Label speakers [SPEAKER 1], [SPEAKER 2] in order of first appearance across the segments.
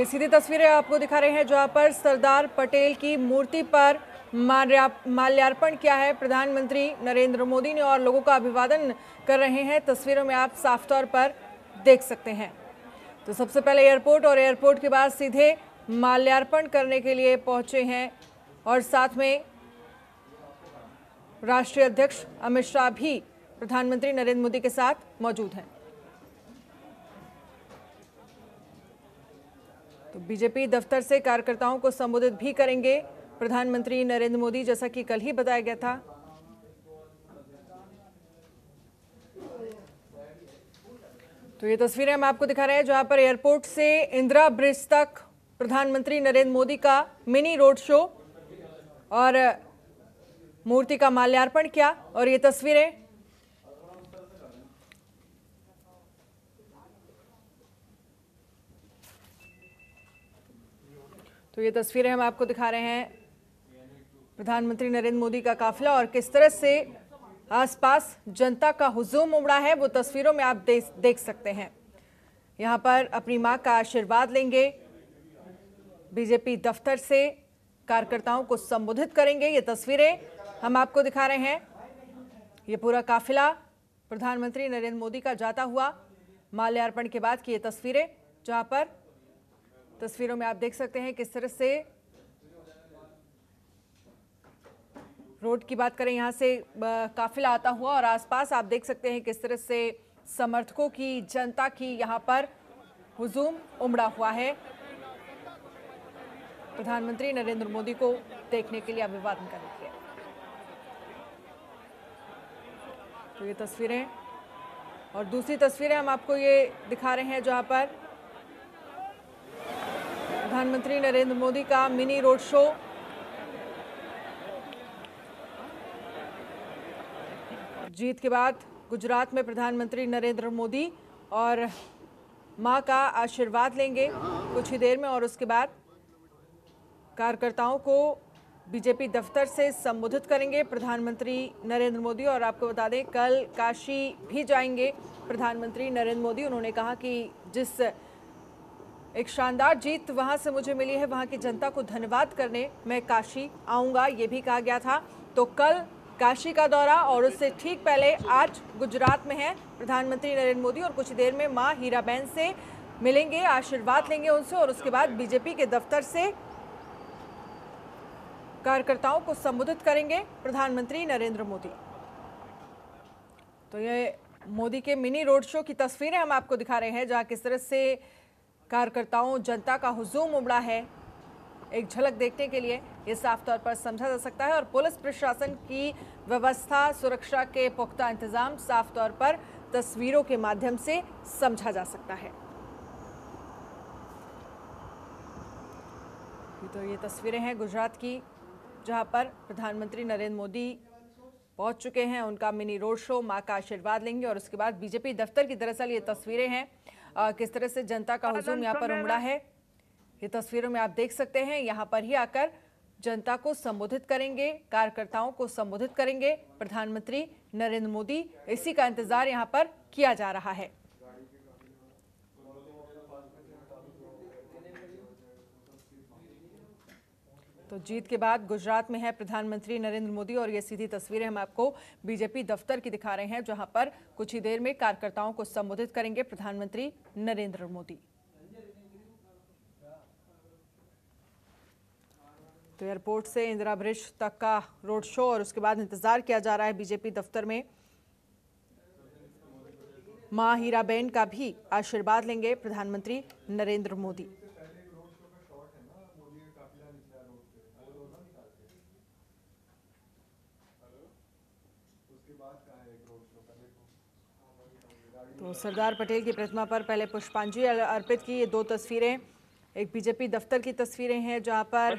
[SPEAKER 1] सीधी तस्वीरें आपको दिखा रहे हैं, जहाँ पर सरदार पटेल की मूर्ति पर माल्यार्पण किया है। प्रधानमंत्री नरेंद्र मोदी ने और लोगों का अभिवादन कर रहे हैं। तस्वीरों में आप साफ़ तौर पर देख सकते हैं। तो सबसे पहले एयरपोर्ट और एयरपोर्ट के बाद सीधे माल्यार्पण करने के लिए पहुँचे हैं और साथ में राष्ट्रीय अध्यक्ष अमित शाह भी प्रधानमंत्री नरेंद्र मोदी के साथ मौजूद हैं। तो बीजेपी दफ्तर से कार्यकर्ताओं को संबोधित भी करेंगे। प्रधानमंत्री नरेंद्र मोदी, जैसा कि कल ही बताया गया था। तो ये तस्वीरें हम आपको दिखा रहे हैं, जहाँ पर एयरपोर्ट से इंदिरा ब्रिज तक प्रधानमंत्री नरेंद्र मोदी का मिनी रोड शो और मूर्ति का माल्यार्पण किया। और ये तस्वीरें तो ये तस्वीरें हम आपको दिखा रहे हैं। प्रधानमंत्री नरेंद्र मोदी का काफिला और किस तरह से आसपास जनता का हुजूम उमड़ा है वो तस्वीरों में आप दे, देख सकते हैं। यहाँ पर अपनी माँ का आशीर्वाद लेंगे। बीजेपी दफ्तर से कार्यकर्ताओं को संबोधित करेंगे। ये तस्वीरें हम आपको दिखा रहे हैं। ये पूरा काफिला प्रधानमंत्री नरेंद्र मोदी का जाता हुआ माल्यार्पण के बाद की ये तस्वीरें जहाँ पर तस्वीरों में आप देख सकते हैं किस तरह से रोड की बात करें, यहाँ से काफिला आता हुआ और आसपास आप देख सकते हैं किस तरह से समर्थकों की, जनता की यहाँ पर हुजूम उमड़ा हुआ है। प्रधानमंत्री नरेंद्र मोदी को देखने के लिए अभिवादन करने के लिए तो ये तस्वीरें, और दूसरी तस्वीरें हम आपको ये दिखा रहे हैं जहाँ पर प्रधानमंत्री नरेंद्र मोदी का मिनी रोड शो। जीत के बाद गुजरात में प्रधानमंत्री नरेंद्र मोदी और माँ का आशीर्वाद लेंगे कुछ ही देर में और उसके बाद कार्यकर्ताओं को बीजेपी दफ्तर से संबोधित करेंगे प्रधानमंत्री नरेंद्र मोदी और आपको बता दें, कल काशी भी जाएँगे प्रधानमंत्री नरेंद्र मोदी। उन्होंने कहा कि जिस एक शानदार जीत वहाँ से मुझे मिली है। वहाँ की जनता को धन्यवाद करने। मैं काशी आऊँगा, ये भी कहा गया था। तो कल काशी का दौरा और उससे ठीक पहले आज गुजरात में है प्रधानमंत्री नरेंद्र मोदी और कुछ देर में माँ हीराबेन से मिलेंगे, आशीर्वाद लेंगे उनसे और उसके बाद बीजेपी के दफ्तर से कार्यकर्ताओं को संबोधित करेंगे प्रधानमंत्री नरेंद्र मोदी। तो ये मोदी के मिनी रोड शो की तस्वीरें हम आपको दिखा रहे हैं, जहाँ किस तरह से कार्यकर्ताओं, जनता का हुजूम उमड़ा है। एक झलक देखने के लिए ये साफ़ तौर पर समझा जा सकता है और पुलिस प्रशासन की व्यवस्था, सुरक्षा के पुख्ता इंतज़ाम साफ़ तौर पर तस्वीरों के माध्यम से समझा जा सकता है। तो ये तस्वीरें हैं गुजरात की, जहाँ पर प्रधानमंत्री नरेंद्र मोदी पहुँच चुके हैं। उनका मिनी रोड शो माँ का आशीर्वाद लेंगे और उसके बाद बीजेपी दफ्तर की दरअसल ये तस्वीरें हैं। किस तरह से जनता का हुजूम यहाँ पर उमड़ा है? ये तस्वीरों में आप देख सकते हैं, यहाँ पर ही आकर जनता को संबोधित करेंगे, कार्यकर्ताओं को संबोधित करेंगे। प्रधानमंत्री नरेंद्र मोदी, इसी का इंतज़ार यहाँ पर किया जा रहा है। तो जीत के बाद गुजरात में है प्रधानमंत्री नरेंद्र मोदी और ये सीधी तस्वीरें हम आपको बीजेपी दफ्तर की दिखा रहे हैं, जहाँ पर कुछ ही देर में कार्यकर्ताओं को संबोधित करेंगे प्रधानमंत्री नरेंद्र मोदी। तो एयरपोर्ट से इंदिरा ब्रिज तक का रोड शो और उसके बाद इंतज़ार किया जा रहा है बीजेपी दफ्तर में। माँ हीराबेन का भी आशीर्वाद लेंगे प्रधानमंत्री नरेंद्र मोदी। तो सरदार पटेल की प्रतिमा पर पहले पुष्पांजलि अर्पित की। ये दो तस्वीरें एक बीजेपी दफ्तर की तस्वीरें हैं जहाँ पर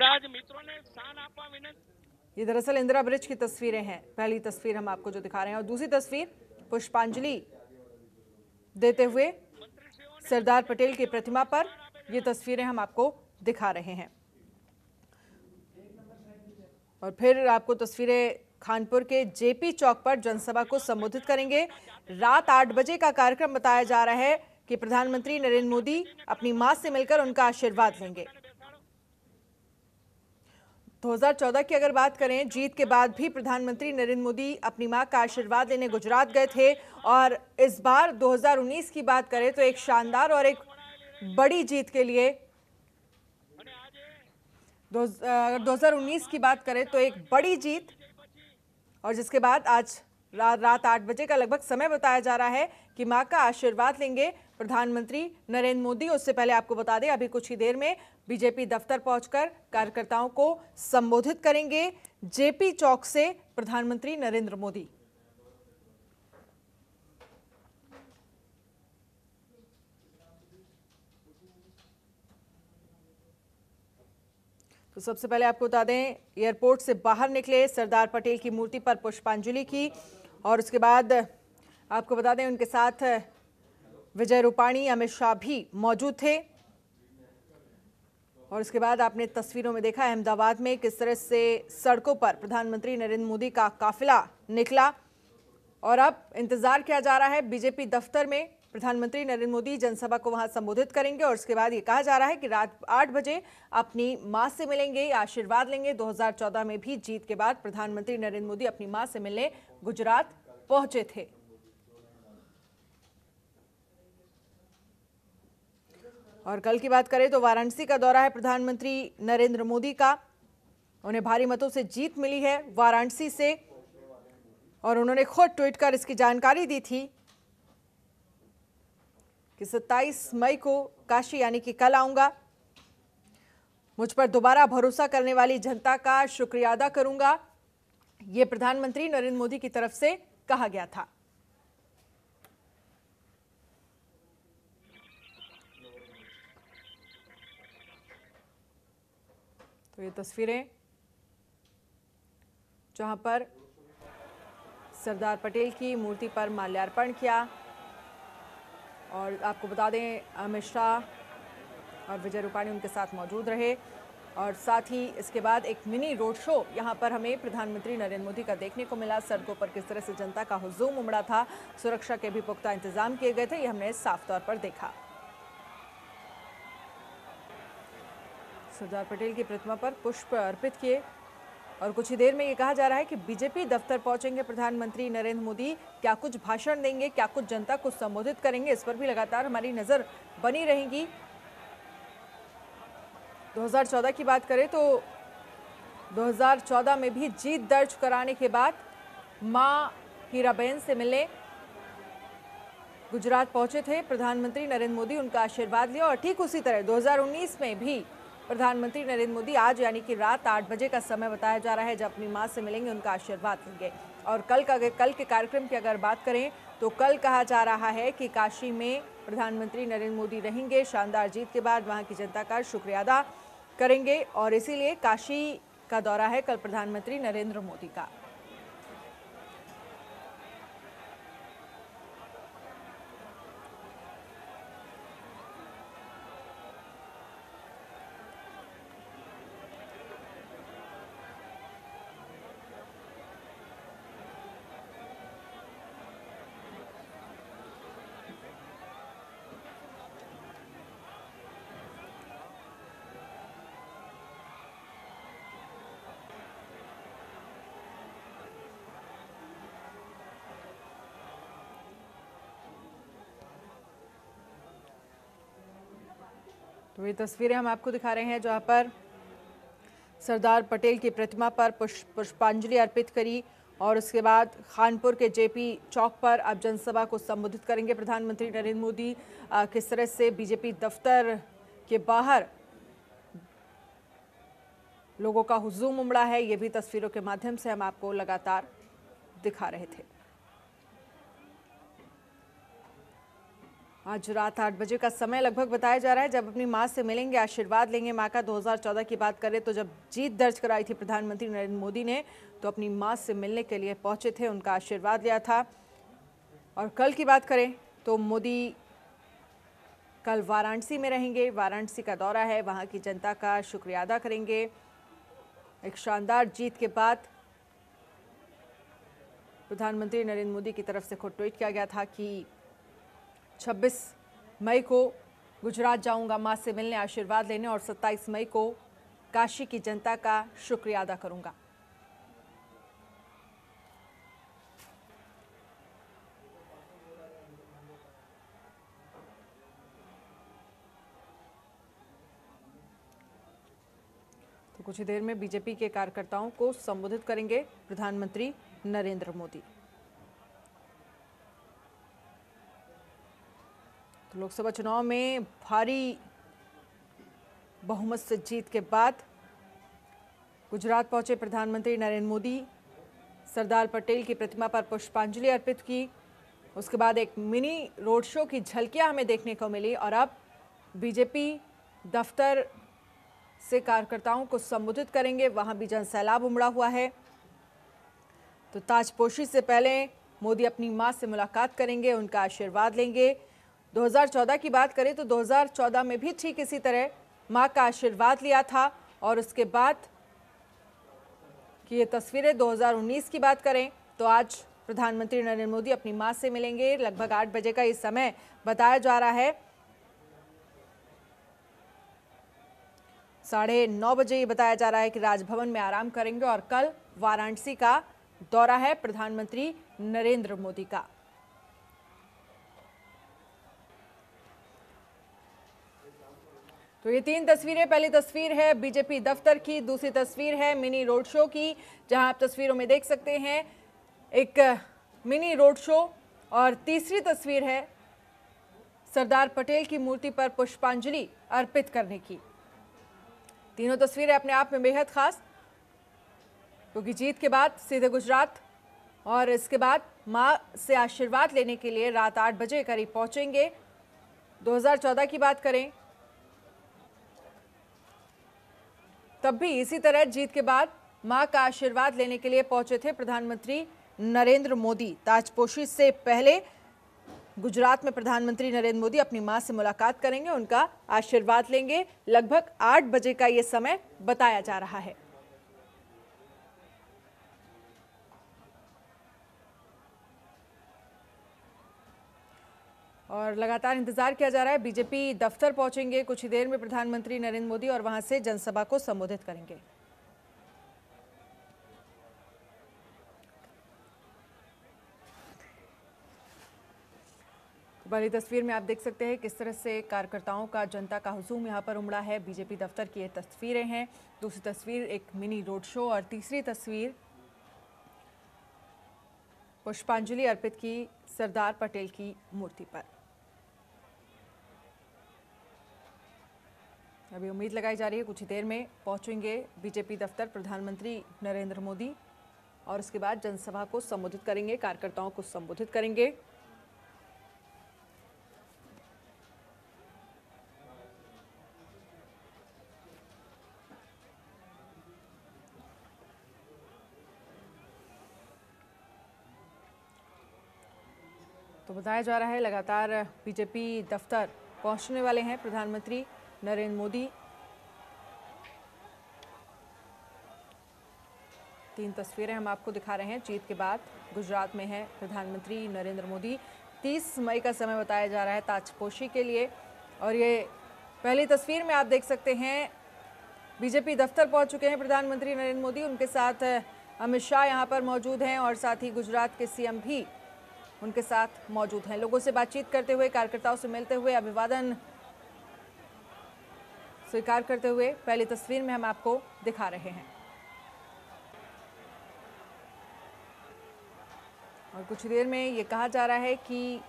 [SPEAKER 1] ये दरअसल इंदिरा ब्रिज की तस्वीरें हैं। पहली तस्वीर हम आपको जो दिखा रहे हैं और दूसरी तस्वीर पुष्पांजलि देते हुए सरदार पटेल की प्रतिमा पर ये तस्वीरें हम आपको दिखा रहे हैं। और फिर आपको तस्वीरें खानपुर के जेपी चौक पर जनसभा को संबोधित करेंगे। रात आठ बजे का कार्यक्रम बताया जा रहा है कि प्रधानमंत्री नरेंद्र मोदी अपनी माँ से मिलकर उनका आशीर्वाद लेंगे। 2014 की अगर बात करें, जीत के बाद भी प्रधानमंत्री नरेंद्र मोदी अपनी माँ का आशीर्वाद लेने गुजरात गए थे। और इस बार 2019 की बात करें तो एक शानदार और एक बड़ी जीत के लिए अगर 2019 की बात करें तो एक बड़ी जीत और जिसके बाद आज रात रात आठ बजे का लगभग समय बताया जा रहा है कि माँ का आशीर्वाद लेंगे प्रधानमंत्री नरेंद्र मोदी। उससे पहले आपको बता दें, अभी कुछ ही देर में बीजेपी दफ्तर पहुंचकर कार्यकर्ताओं को संबोधित करेंगे जेपी चौक से प्रधानमंत्री नरेंद्र मोदी। तो सबसे पहले आपको बता दें, एयरपोर्ट से बाहर निकले सरदार पटेल की मूर्ति पर पुष्पांजलि की और उसके बाद आपको बता दें, उनके साथ विजय रूपाणी, अमित शाह भी मौजूद थे। और उसके बाद आपने तस्वीरों में देखा, अहमदाबाद में किस तरह से सड़कों पर प्रधानमंत्री नरेंद्र मोदी का काफिला निकला। और अब इंतज़ार किया जा रहा है बीजेपी दफ्तर में। प्रधानमंत्री नरेंद्र मोदी जनसभा को वहाँ संबोधित करेंगे और उसके बाद ये कहा जा रहा है कि रात आठ बजे अपनी माँ से मिलेंगे आशीर्वाद लेंगे। 2014 में भी जीत के बाद प्रधानमंत्री नरेंद्र मोदी अपनी माँ से मिलने गुजरात पहुँचे थे। और कल की बात करें तो वाराणसी का दौरा है प्रधानमंत्री नरेंद्र मोदी का। उन्हें भारी मतों से जीत मिली है। वाराणसी से और उन्होंने खुद ट्वीट कर इसकी जानकारी दी थी कि 27 मई को काशी यानी कि कल आऊँगा। मुझ पर दोबारा भरोसा करने वाली जनता का शुक्रिया अदा करूँगा। यह प्रधानमंत्री नरेंद्र मोदी की तरफ़ से कहा गया था। तो ये तस्वीरें जहाँ पर सरदार पटेल की मूर्ति पर माल्यार्पण किया। और आपको बता दें, अमित शाह और विजय रूपाणी उनके साथ मौजूद रहे। और साथ ही इसके बाद एक मिनी रोड शो यहाँ पर हमें प्रधानमंत्री नरेंद्र मोदी का देखने को मिला। सड़कों पर किस तरह से जनता का हुजूम उमड़ा था, सुरक्षा के भी पुख्ता इंतज़ाम किए गए थे, ये हमने साफ़ तौर पर देखा। सरदार पटेल की प्रतिमा पर पुष्प अर्पित किए। और कुछ ही देर में ये कहा जा रहा है कि बीजेपी दफ्तर पहुँचेंगे प्रधानमंत्री नरेंद्र मोदी। क्या कुछ भाषण देंगे, क्या कुछ जनता को संबोधित करेंगे, इस पर भी लगातार हमारी नज़र बनी रहेगी। 2014 की बात करें तो 2014 में भी जीत दर्ज कराने के बाद माँ हीराबेन से मिलने गुजरात पहुँचे थे। प्रधानमंत्री नरेंद्र मोदी उनका आशीर्वाद लिया और ठीक उसी तरह 2019 में भी प्रधानमंत्री नरेंद्र मोदी आज यानी कि रात आठ बजे का समय बताया जा रहा है जब अपनी माँ से मिलेंगे, उनका आशीर्वाद लेंगे। और कल का अगर कल के कार्यक्रम की अगर बात करें तो कल कहा जा रहा है कि काशी में प्रधानमंत्री नरेंद्र मोदी रहेंगे। शानदार जीत के बाद वहाँ की जनता का शुक्रिया अदा करेंगे। और इसीलिए काशी का दौरा है कल प्रधानमंत्री नरेंद्र मोदी का। तो ये तस्वीरें हम आपको दिखा रहे हैं, जहाँ पर सरदार पटेल की प्रतिमा पर पुष्प, पुष्पांजलि अर्पित करी और उसके बाद खानपुर के जेपी चौक पर अब जनसभा को संबोधित करेंगे। प्रधानमंत्री नरेंद्र मोदी किस तरह से बीजेपी दफ्तर के बाहर लोगों का हुजूम उमड़ा है, ये भी तस्वीरों के माध्यम से हम आपको लगातार दिखा रहे थे। आज रात आठ बजे का समय लगभग बताया जा रहा है। जब अपनी माँ से मिलेंगे, आशीर्वाद लेंगे, माँ का 2014 की बात करें तो जब जीत दर्ज कराई थी प्रधानमंत्री नरेंद्र मोदी ने तो अपनी माँ से मिलने के लिए पहुँचे थे, उनका आशीर्वाद लिया था। और कल की बात करें तो मोदी कल वाराणसी में रहेंगे। वाराणसी का दौरा है, वहाँ की जनता का शुक्रिया अदा करेंगे। एक शानदार जीत के बाद प्रधानमंत्री नरेंद्र मोदी की तरफ़ से खुद ट्वीट किया गया था कि 26 मई को गुजरात जाऊँगा, माँ से मिलने, आशीर्वाद लेने और 27 मई को काशी की जनता का शुक्रिया अदा करूँगा। तो कुछ देर में बीजेपी के कार्यकर्ताओं को संबोधित करेंगे प्रधानमंत्री नरेंद्र मोदी। तो लोकसभा चुनाव में भारी बहुमत से जीत के बाद गुजरात पहुँचे प्रधानमंत्री नरेंद्र मोदी। सरदार पटेल की प्रतिमा पर पुष्पांजलि अर्पित की। उसके बाद एक मिनी रोड शो की झलकियाँ हमें देखने को मिली और अब बीजेपी दफ्तर से कार्यकर्ताओं को संबोधित करेंगे। वहाँ भी जनसैलाब उमड़ा हुआ है। तो ताजपोशी से पहले मोदी अपनी माँ से मुलाकात करेंगे, उनका आशीर्वाद लेंगे। 2014 की बात करें तो 2014 में भी ठीक इसी तरह माँ का आशीर्वाद लिया था और उसके बाद की ये तस्वीरें 2019 की बात करें तो आज प्रधानमंत्री नरेंद्र मोदी अपनी माँ से मिलेंगे। लगभग आठ बजे का ये समय बताया जा रहा है। साढ़े नौ बजे ये बताया जा रहा है कि राजभवन में आराम करेंगे और कल वाराणसी का दौरा है प्रधानमंत्री नरेंद्र मोदी का। तो ये तीन तस्वीरें, पहली तस्वीर है बीजेपी दफ्तर की, दूसरी तस्वीर है मिनी रोड शो की, जहाँ आप तस्वीरों में देख सकते हैं एक मिनी रोड शो और तीसरी तस्वीर है सरदार पटेल की मूर्ति पर पुष्पांजलि अर्पित करने की। तीनों तस्वीरें अपने आप में बेहद खास, क्योंकि जीत के बाद सीधे गुजरात और इसके बाद माँ से आशीर्वाद लेने के लिए रात आठ बजे करीब पहुँचेंगे। 2014 की बात करें तब भी इसी तरह जीत के बाद माँ का आशीर्वाद लेने के लिए पहुँचे थे प्रधानमंत्री नरेंद्र मोदी। ताजपोशी से पहले गुजरात में प्रधानमंत्री नरेंद्र मोदी अपनी माँ से मुलाकात करेंगे, उनका आशीर्वाद लेंगे। लगभग आठ बजे का ये समय बताया जा रहा है। और लगातार इंतज़ार किया जा रहा है। बीजेपी दफ्तर पहुँचेंगे कुछ ही देर में प्रधानमंत्री नरेंद्र मोदी और वहाँ से जनसभा को संबोधित करेंगे। बड़ी तस्वीर में आप देख सकते हैं किस तरह से कार्यकर्ताओं का जनता का हुजूम यहाँ पर उमड़ा है। बीजेपी दफ्तर की ये तस्वीरें हैं। दूसरी तस्वीर एक मिनी रोड शो और तीसरी तस्वीर पुष्पांजलि अर्पित की सरदार पटेल की मूर्ति पर। अभी उम्मीद लगाई जा रही है कुछ ही देर में पहुँचेंगे बीजेपी दफ्तर प्रधानमंत्री नरेंद्र मोदी और उसके बाद जनसभा को संबोधित करेंगे, कार्यकर्ताओं को संबोधित करेंगे। तो बताया जा रहा है, लगातार बीजेपी दफ्तर पहुँचने वाले हैं प्रधानमंत्री नरेंद्र मोदी। तीन तस्वीरें हम आपको दिखा रहे हैं। जीत के बाद गुजरात में है प्रधानमंत्री नरेंद्र मोदी। 30 मई का समय बताया जा रहा है ताजपोशी के लिए। और ये पहली तस्वीर में आप देख सकते हैं, बीजेपी दफ्तर पहुँच चुके हैं प्रधानमंत्री नरेंद्र मोदी। उनके साथ अमित शाह यहाँ पर मौजूद हैं और साथ ही गुजरात के सीएम भी उनके साथ मौजूद हैं। लोगों से बातचीत करते हुए, कार्यकर्ताओं से मिलते हुए अभिवादन स्वीकार करते हुए पहली तस्वीर में हम आपको दिखा रहे हैं। और कुछ देर में ये कहा जा रहा है कि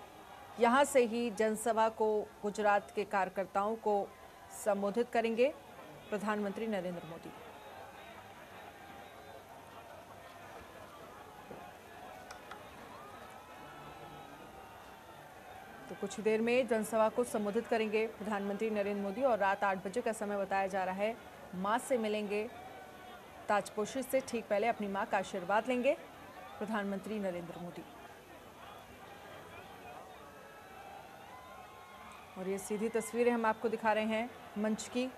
[SPEAKER 1] यहाँ से ही जनसभा को गुजरात के कार्यकर्ताओं को संबोधित करेंगे प्रधानमंत्री नरेंद्र मोदी। कुछ ही देर में जनसभा को संबोधित करेंगे प्रधानमंत्री नरेंद्र मोदी और रात आठ बजे का समय बताया जा रहा है। माँ से मिलेंगे। ताजपोशी से ठीक पहले अपनी माँ का आशीर्वाद लेंगे प्रधानमंत्री नरेंद्र मोदी। और ये सीधी तस्वीरें हम आपको दिखा रहे हैं मंच की,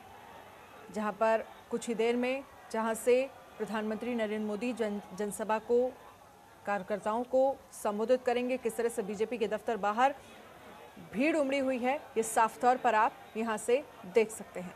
[SPEAKER 1] जहाँ पर कुछ ही देर में, जहाँ से प्रधानमंत्री नरेंद्र मोदी जन, जनसभा को, कार्यकर्ताओं को संबोधित करेंगे, किस तरह से बीजेपी के दफ्तर बाहर भीड़ उमड़ी हुई है ये साफ़ तौर पर आप यहाँ से देख सकते हैं।